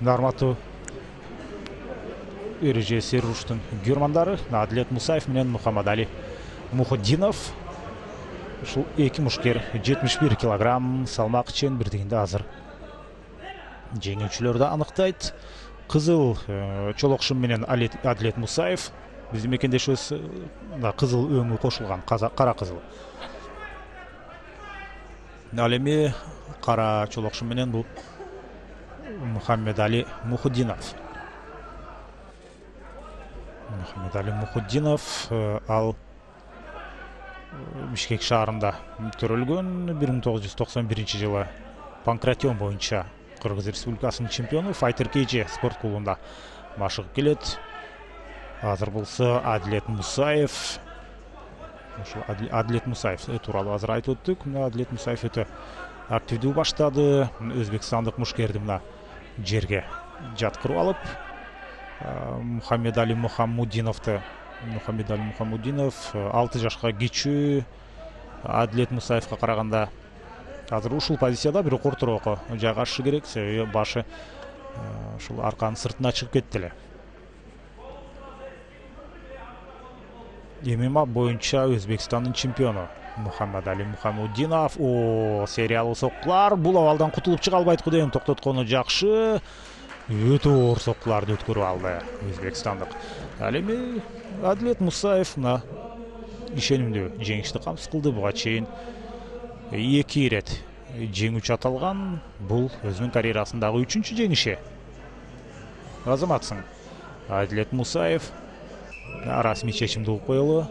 нарматуу эрежеси руштун күйөрмандары адилет мусаев менен мухаммадали мухуддинов ушул эки мушкер. Жетимиш бир килограмм. Салмак чен бирдигинде азыр. Жеңүүчүлөрдү аныктайт. Кызыл э, чолокшум менен адилет мусаев. Биздин мекендешибиз мына кызыл өңү кошулган кара кызыл. Ал эми кара чолокшум менен бул мухаммедали мухуддинов. Мухаммедали мухуддинов э, ал бишкек шаарында төрөлгөн бир миң тогуз жүз токсон биринчи жылы панкратион боюнча кыргыз республикасынын чемпиону файтер kg спорт клубунда машыгып келет. Азыр болсо адилет мусаев ошол адилет мусаев тууралуу азыр айтып өттүк. Мына адилет мусаев өтө активдүү баштады. Өзбекстандык мушкерди мына жерге жаткырып алып мухаммедали мухаммудиновду мухаммедали мухаммудинов алты жашка кичүү адилет мусаевге караганда азыр ушул позицияда бирок ортороок жайгашышы керек себеби башы ушул арканын сыртына чыгып кетти эле мма боюнча өзбекстандын чемпиону. Мухаммадали мухаммудинов о сериялуу соккулар бул абалдан кутулуп чыга албайт го дегем токтоткону жакшы өтө оор соккуларды өткөрүп алды өзбекстандык ал эми адилет мусаев мына ишенимдүү жеңишти камсыз кылды буга чейин эки ирет жеңүүчү аталган бул өзүнүн карьерасындагы үчүнчү жеңиши азаматсың адилет мусаев расмий чечимди угуп коелу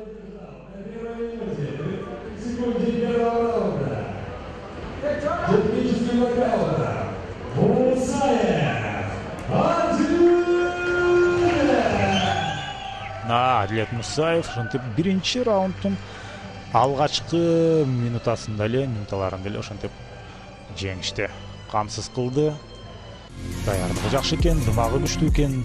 адилет мусаев ошентип биринчи раунддун алгачкы минутасында эле минуталарында эле ошентип жеңишти камсыз кылды даярдыгы жакшы экен дымагы күчтүү экен